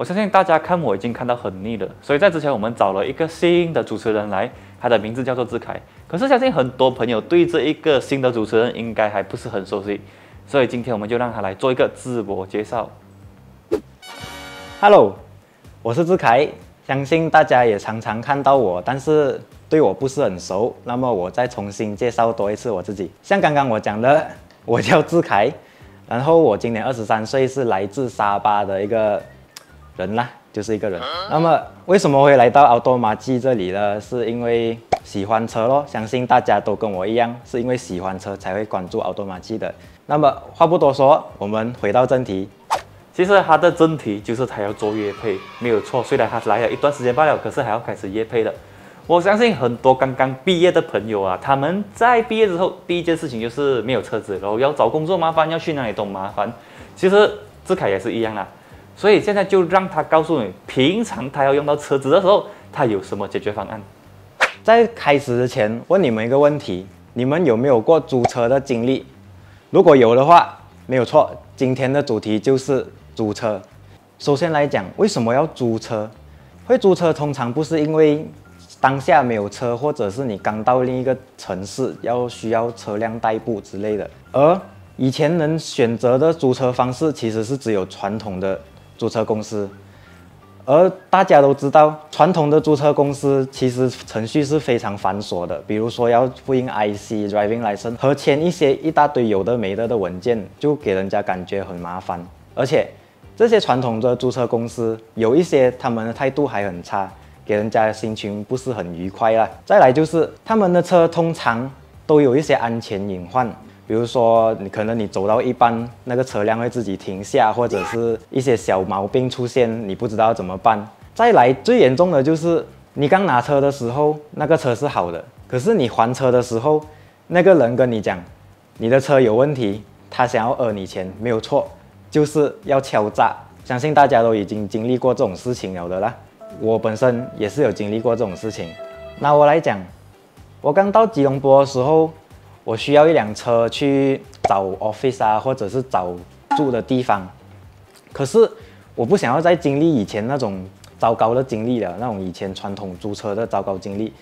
我相信大家看我已经看到很腻了，所以在之前我们找了一个新的主持人来，他的名字叫做志凯。可是相信很多朋友对这一个新的主持人应该还不是很熟悉，所以今天我们就让他来做一个自我介绍。Hello，我是志凯，相信大家也常常看到我，但是对我不是很熟。那么我再重新介绍多一次我自己，像刚刚我讲的，我叫志凯，然后我今年二十三岁，是来自沙巴的一个人啦，就是一个人。那么为什么会来到奥多马基这里呢？是因为喜欢车咯，相信大家都跟我一样，是因为喜欢车才会关注奥多马基的。那么话不多说，我们回到正题。其实它的正题就是它要做乐配，没有错。虽然它来了一段时间罢了，可是还要开始乐配的。我相信很多刚刚毕业的朋友啊，他们在毕业之后第一件事情就是没有车子，然后要找工作麻烦，要去哪里都麻烦。其实志凯也是一样啦，所以现在就让他告诉你，平常他要用到车子的时候，他有什么解决方案。在开始之前，问你们一个问题：你们有没有过租车的经历？如果有的话，没有错，今天的主题就是租车。首先来讲，为什么要租车？会租车通常不是因为当下没有车，或者是你刚到另一个城市要需要车辆代步之类的。而以前能选择的租车方式，其实是只有传统的租车公司。而大家都知道，传统的租车公司其实程序是非常繁琐的，比如说要复印 IC、driving license 和签一些一大堆有的没的的文件，就给人家感觉很麻烦。而且这些传统的租车公司有一些他们的态度还很差，给人家心情不是很愉快啦。再来就是他们的车通常都有一些安全隐患。比如说，你可能你走到一半，那个车辆会自己停下，或者是一些小毛病出现，你不知道怎么办。再来最严重的就是，你刚拿车的时候，那个车是好的，可是你还车的时候，那个人跟你讲，你的车有问题，他想要讹你钱，没有错，就是要敲诈。相信大家都已经经历过这种事情了的啦。我本身也是有经历过这种事情。那我来讲，我刚到吉隆坡的时候。我需要一辆车去找 office 啊，或者是找住的地方。可是我不想要再经历以前那种糟糕的经历了，那种以前传统租车的糟糕经历。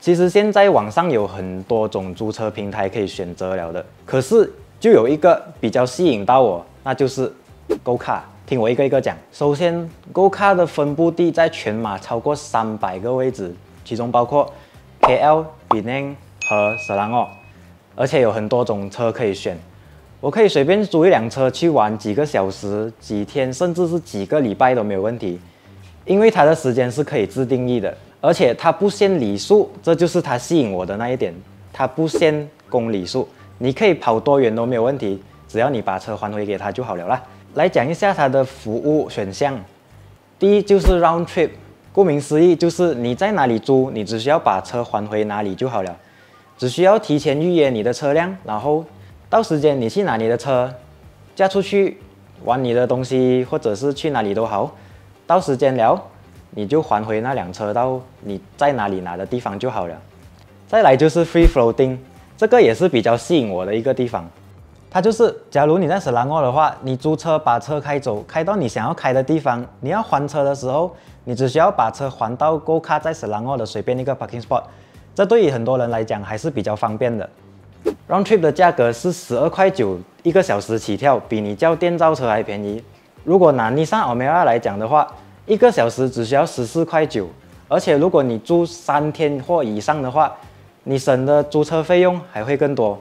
其实现在网上有很多种租车平台可以选择了的，可是就有一个比较吸引到我，那就是 Go Car。听我一个一个讲。首先，Go Car 的分布地在全马超过三百个位置，其中包括 KL、Penang 和 Selangor。而且有很多种车可以选，我可以随便租一辆车去玩几个小时、几天，甚至是几个礼拜都没有问题，因为它的时间是可以自定义的，而且它不限里数，这就是它吸引我的那一点，它不限公里数，你可以跑多远都没有问题，只要你把车还回给他就好了啦。来讲一下它的服务选项，第一就是 round trip，顾名思义就是你在哪里租，你只需要把车还回哪里就好了。只需要提前预约你的车辆，然后到时间你去拿你的车，驾出去玩你的东西，或者是去哪里都好。到时间了，你就还回那辆车到你在哪里拿的地方就好了。再来就是 free floating，这个也是比较吸引我的一个地方。它就是，假如你在斯兰沃的话，你租车把车开走，开到你想要开的地方，你要还车的时候，你只需要把车还到 Go Car 在斯兰沃的随便一个 parking spot。这对于很多人来讲还是比较方便的。Round trip 的价格是十二块九一个小时起跳，比你叫电召车还便宜。如果拿尼桑奥梅拉来讲的话，一个小时只需要十四块九，而且如果你租三天或以上的话，你省的租车费用还会更多。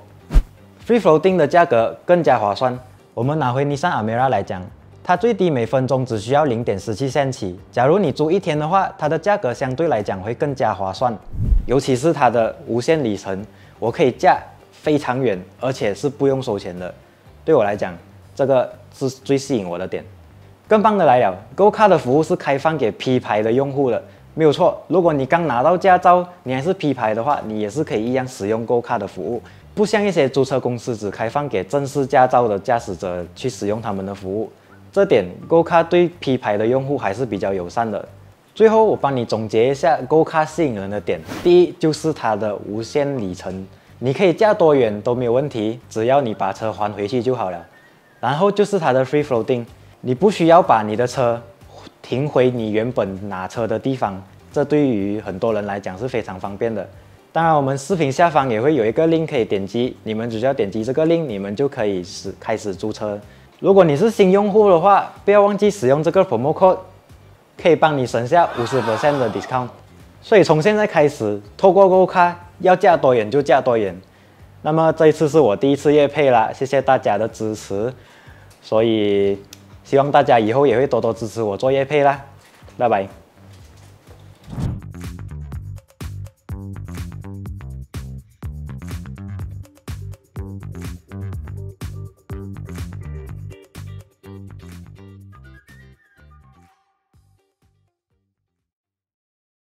Free floating 的价格更加划算。我们拿回尼桑奥梅拉来讲。它最低每分钟只需要零点十七线起。假如你租一天的话，它的价格相对来讲会更加划算，尤其是它的无限里程，我可以驾非常远，而且是不用收钱的。对我来讲，这个是最吸引我的点。更棒的来了，Go Car 的服务是开放给 P 牌的用户的，没有错。如果你刚拿到驾照，你还是 P 牌的话，你也是可以一样使用 Go Car 的服务，不像一些租车公司只开放给正式驾照的驾驶者去使用他们的服务。这点 Go Car 对 P 牌的用户还是比较友善的。最后，我帮你总结一下 Go Car 吸引人的点：第一，就是它的无限里程，你可以驾多远都没有问题，只要你把车还回去就好了。然后就是它的 Free Floating，你不需要把你的车停回你原本拿车的地方，这对于很多人来讲是非常方便的。当然，我们视频下方也会有一个 link 可以点击，你们只需要点击这个 link，你们就可以始开始租车。如果你是新用户的话，不要忘记使用这个 promo code，可以帮你省下五十 percent 的 discount。所以从现在开始，透过购卡要嫁多远就嫁多远。那么这一次是我第一次夜配啦，谢谢大家的支持。所以希望大家以后也会多多支持我做夜配啦，拜拜。